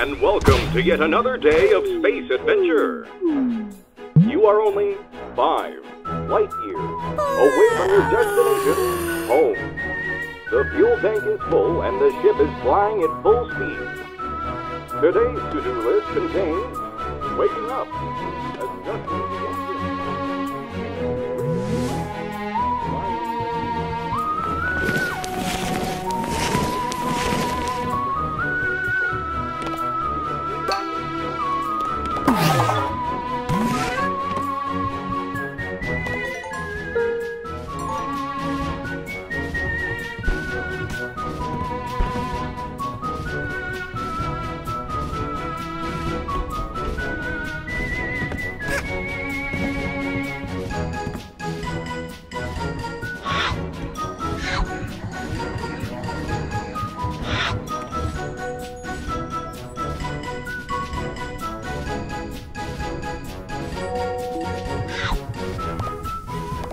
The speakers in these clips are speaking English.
and welcome to yet another day of space adventure. You are only five light years away from your destination, home. The fuel tank is full and the ship is flying at full speed. Today's to-do list contains waking up,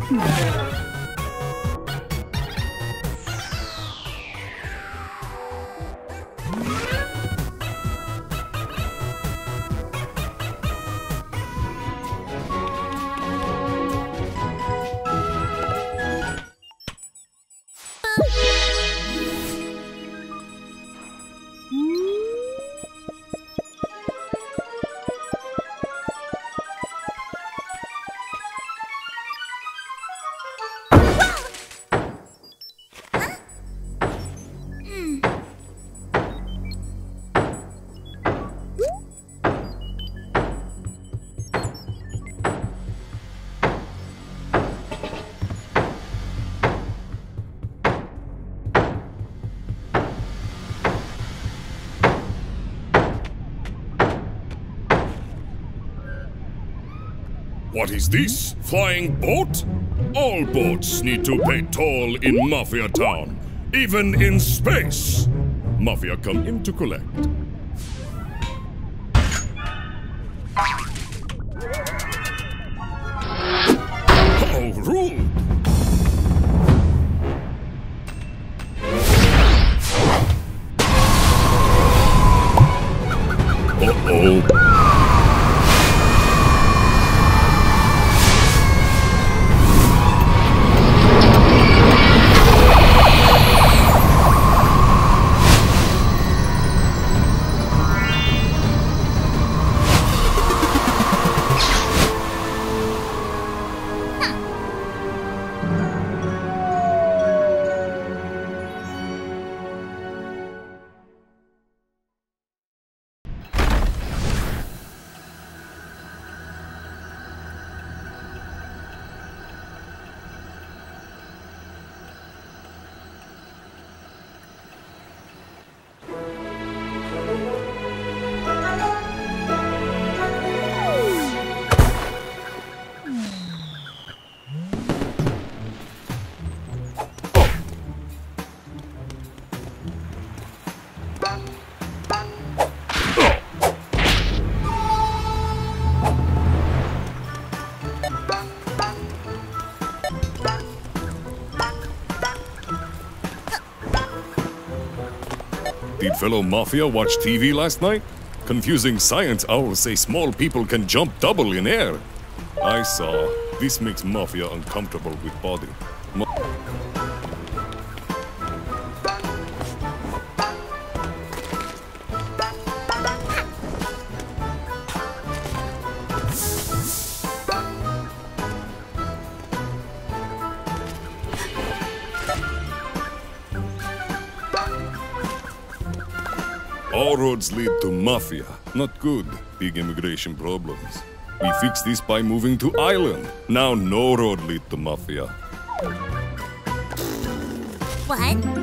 Hmm. What is this? Flying boat? All boats need to pay toll in Mafia Town, even in space. Mafia come in to collect. Fellow Mafia watch TV last night? Confusing science owls say small people can jump double in air. I saw. This makes Mafia uncomfortable with body. Ma- All roads lead to Mafia. Not good. Big immigration problems. We fix this by moving to island. Now no road lead to Mafia. What?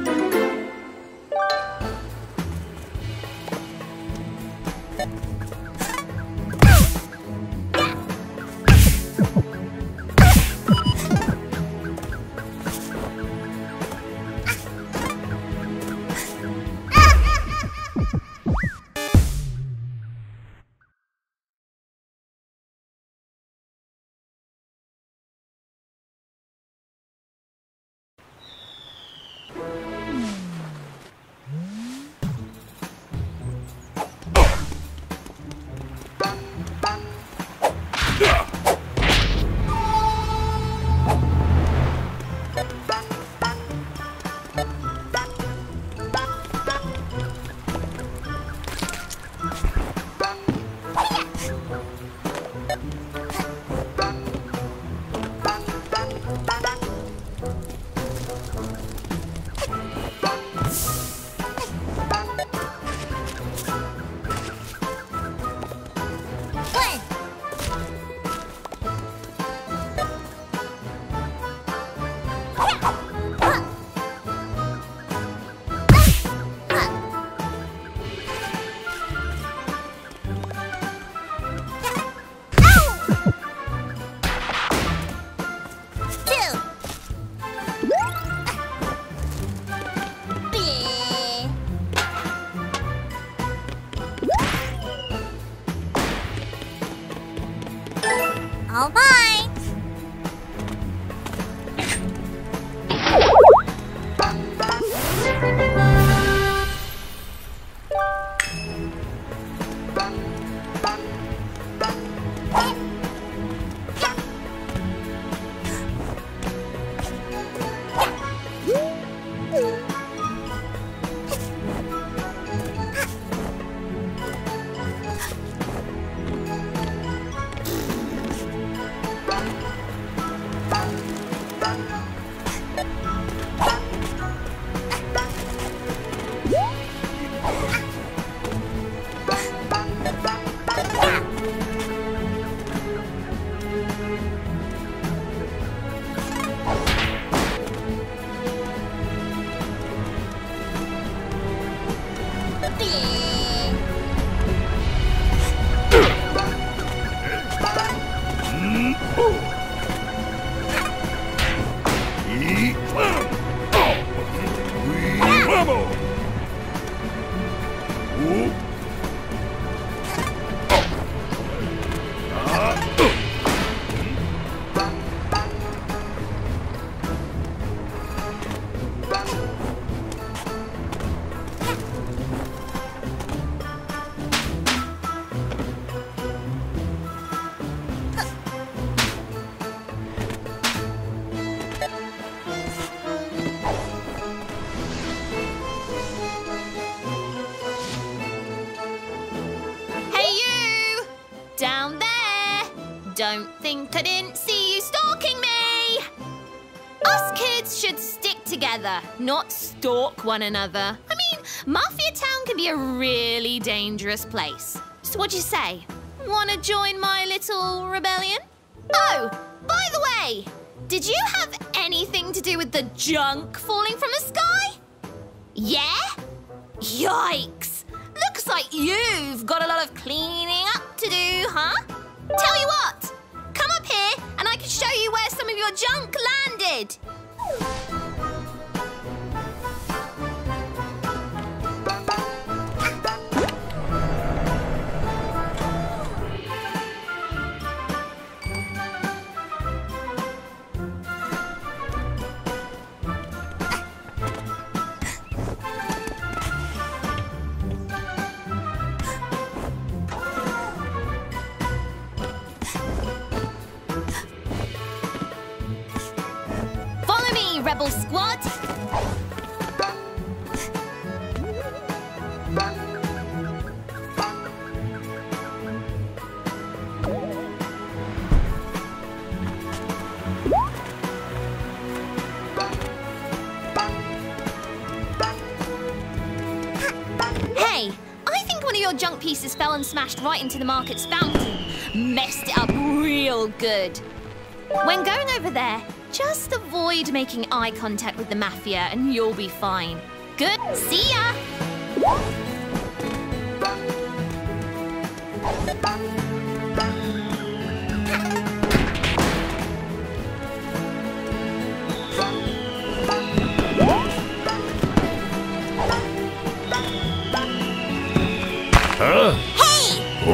All bye. Don't think I didn't see you stalking me! Us kids should stick together, not stalk one another. I mean, Mafia Town can be a really dangerous place. So, what'd you say? Wanna join my little rebellion? Oh, by the way, did you have anything to do with the junk falling from the sky? Yeah? Yikes! Looks like you've got a lot of cleaning up to do, huh? Tell you what, and I can show you where some of your junk landed. Smashed right into the market's fountain. Messed it up real good. When going over there, just avoid making eye contact with the mafia and you'll be fine. Good. See ya!